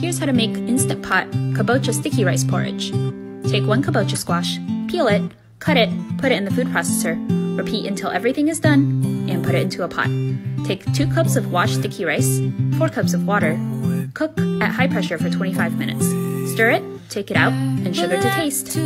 Here's how to make Instant Pot Kabocha Sticky Rice Porridge. Take one kabocha squash, peel it, cut it, put it in the food processor, repeat until everything is done, and put it into a pot. Take 2 cups of washed sticky rice, 4 cups of water, cook at high pressure for 25 minutes. Stir it, take it out, and sugar to taste.